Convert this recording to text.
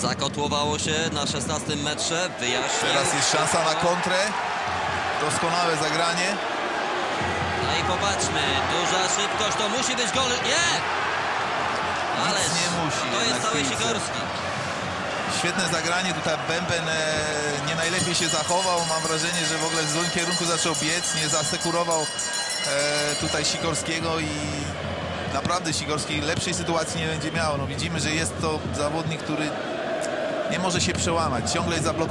Zakotłowało się na 16 metrze. Wyjaśnił. Teraz jest szansa na kontrę. Doskonałe zagranie. No i popatrzmy. Duża szybkość. To musi być gol. Nie! Ale nie musi to jest cały. Sikorski. Świetne zagranie. Tutaj Bęben e, nie najlepiej się zachował. Mam wrażenie, że w ogóle w złym kierunku zaczął biec. Nie zasekurował e, tutaj Sikorskiego i naprawdę Sikorski lepszej sytuacji nie będzie miał. No, widzimy, że jest to zawodnik, który nie może się przełamać. Ciągle jest zablokowany.